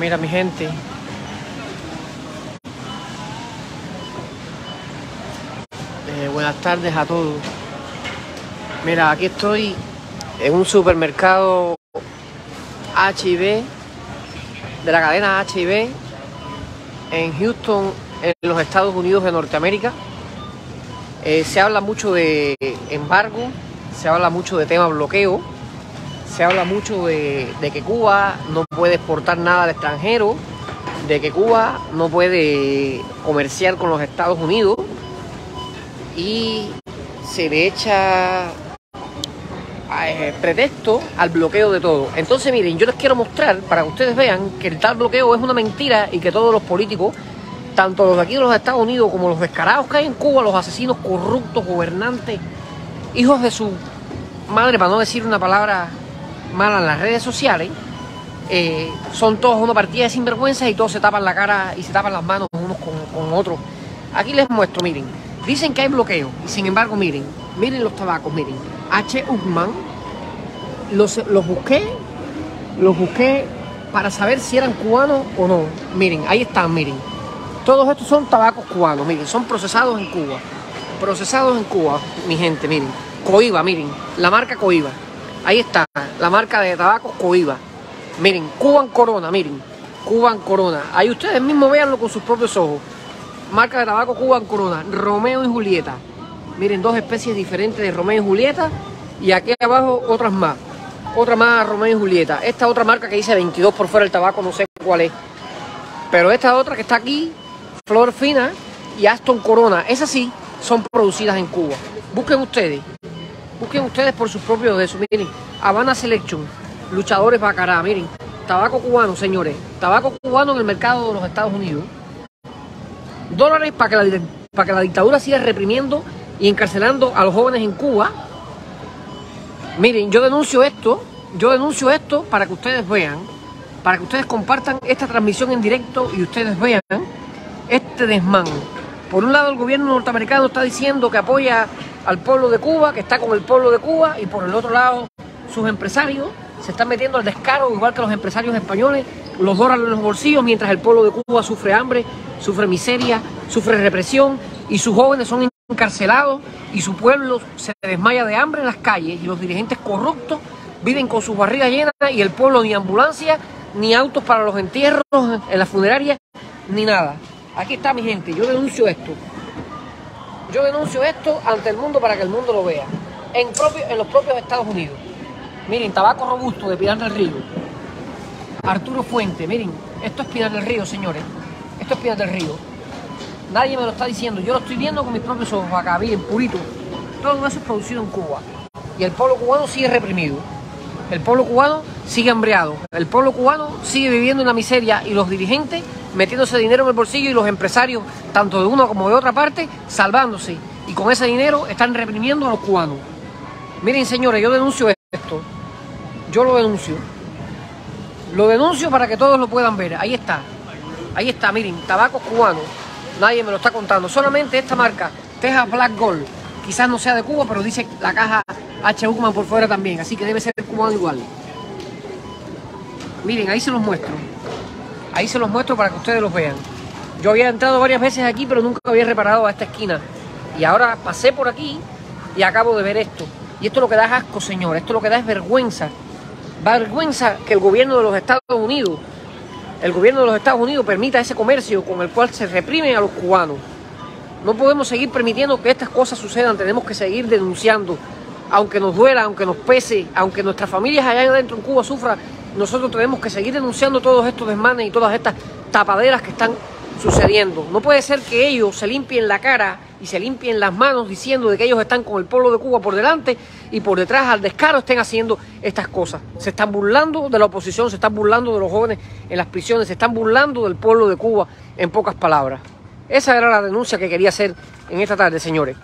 Mira mi gente. Eh, buenas tardes a todos. Mira, aquí estoy en un supermercado HIV de la cadena HIV en Houston, en los Estados Unidos de Norteamérica. Eh, se habla mucho de embargo, se habla mucho de tema bloqueo, se habla mucho de, que Cuba no puede exportar nada al extranjero, de que Cuba no puede comerciar con los Estados Unidos y se le echa eh, pretexto al bloqueo de todo. Entonces, miren, yo les quiero mostrar para que ustedes vean que el tal bloqueo es una mentira y que todos los políticos, tanto los de aquí de los Estados Unidos como los descarados que hay en Cuba, los asesinos corruptos, gobernantes, hijos de su madre, para no decir una palabra mala en las redes sociales, eh, son todos una partida de sinvergüenza y todos se tapan la cara y se tapan las manos unos con, otros. Aquí les muestro, miren, dicen que hay bloqueo y sin embargo, miren, miren los tabacos, miren, H. Uckman, los, los busqué, los busqué para saber si eran cubanos o no. Miren, ahí están, miren. Todos estos son tabacos cubanos, miren, son procesados en Cuba. Procesados en Cuba, mi gente, miren. Coiba, miren, la marca Coiba. Ahí está, la marca de tabacos Coiba. Miren, Cuban Corona, miren. Cuban Corona. Ahí ustedes mismos véanlo con sus propios ojos. Marca de tabaco Cuban Corona. Romeo y Julieta. Miren, dos especies diferentes de Romeo y Julieta. Y aquí abajo otras más. Otra más Romeo y Julieta. Esta otra marca que dice 22 por fuera del tabaco, no sé cuál es. Pero esta otra que está aquí, Flor Fina y Aston Corona. Esas sí son producidas en Cuba. Busquen ustedes. Busquen ustedes por sus propios de eso. Miren, Habana Selection, luchadores Bacará, miren. Tabaco cubano, señores. Tabaco cubano en el mercado de los Estados Unidos. Dólares para que la, para que la dictadura siga reprimiendo y encarcelando a los jóvenes en Cuba. Miren, yo denuncio esto, yo denuncio esto para que ustedes vean, para que ustedes compartan esta transmisión en directo y ustedes vean este desmán. Por un lado el gobierno norteamericano está diciendo que apoya al pueblo de Cuba, que está con el pueblo de Cuba, y por el otro lado sus empresarios se están metiendo al descaro, igual que los empresarios españoles, los dólares en los bolsillos, mientras el pueblo de Cuba sufre hambre, sufre miseria, sufre represión, y sus jóvenes son encarcelados, y su pueblo se desmaya de hambre en las calles, y los dirigentes corruptos viven con sus barrigas llenas, y el pueblo ni ambulancia, ni autos para los entierros en las funerarias, ni nada. Aquí está mi gente, yo denuncio esto. Yo denuncio esto ante el mundo para que el mundo lo vea. En, los propios Estados Unidos. Miren, tabaco robusto de Pinar del Río. Arturo Fuente, miren, esto es Pinar del Río, señores. Esto es Pinar del Río. Nadie me lo está diciendo. Yo lo estoy viendo con mis propios ojos acá, purito. Todo eso es producido en Cuba. Y el pueblo cubano sigue reprimido. El pueblo cubano sigue hambreado. El pueblo cubano sigue viviendo en la miseria y los dirigentes metiéndose dinero en el bolsillo y los empresarios, tanto de una como de otra parte, salvándose. Y con ese dinero están reprimiendo a los cubanos. Miren, señores, yo denuncio esto. Yo lo denuncio. Lo denuncio para que todos lo puedan ver. Ahí está. Ahí está, miren, tabaco cubano. Nadie me lo está contando. Solamente esta marca, Texas Black Gold. Quizás no sea de Cuba, pero dice la caja H. Uckman por fuera también. Así que debe ser cubano igual. Miren, ahí se los muestro. Ahí se los muestro para que ustedes los vean. Yo había entrado varias veces aquí, pero nunca había reparado a esta esquina. Y ahora pasé por aquí y acabo de ver esto. Y esto lo que da asco, señor. Esto lo que da es vergüenza. Vergüenza que el gobierno de los Estados Unidos, el gobierno de los Estados Unidos permita ese comercio con el cual se reprime a los cubanos. No podemos seguir permitiendo que estas cosas sucedan. Tenemos que seguir denunciando. Aunque nos duela, aunque nos pese, aunque nuestras familias allá adentro en Cuba sufran, nosotros tenemos que seguir denunciando todos estos desmanes y todas estas tapaderas que están sucediendo. No puede ser que ellos se limpien la cara y se limpien las manos diciendo de que ellos están con el pueblo de Cuba por delante y por detrás al descaro estén haciendo estas cosas. Se están burlando de la oposición, se están burlando de los jóvenes en las prisiones, se están burlando del pueblo de Cuba en pocas palabras. Esa era la denuncia que quería hacer en esta tarde, señores.